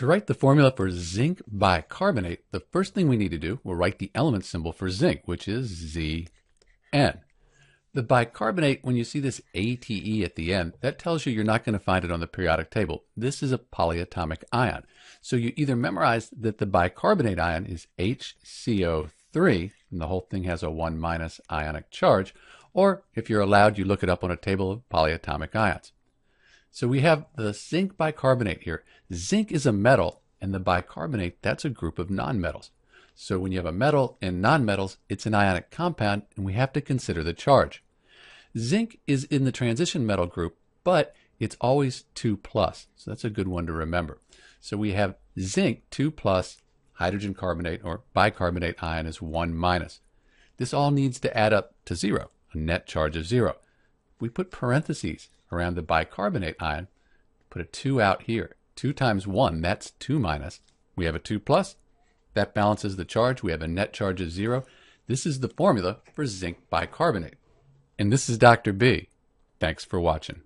To write the formula for zinc bicarbonate, the first thing we need to do, we'll write the element symbol for zinc, which is Zn. The bicarbonate, when you see this ATE at the end, that tells you you're not going to find it on the periodic table. This is a polyatomic ion. So you either memorize that the bicarbonate ion is HCO3, and the whole thing has a 1 minus ionic charge, or if you're allowed, you look it up on a table of polyatomic ions. So we have the zinc bicarbonate here. Zinc is a metal, and the bicarbonate, that's a group of nonmetals. So when you have a metal and nonmetals, it's an ionic compound, and we have to consider the charge. Zinc is in the transition metal group, but it's always 2 plus. So that's a good one to remember. So we have zinc 2 plus, hydrogen carbonate or bicarbonate ion is 1 minus. This all needs to add up to 0, a net charge of 0. We put parentheses around the bicarbonate ion, put a 2 out here. 2 times 1, that's 2 minus. We have a 2 plus. That balances the charge. We have a net charge of 0. This is the formula for zinc bicarbonate. And this is Dr. B. Thanks for watching.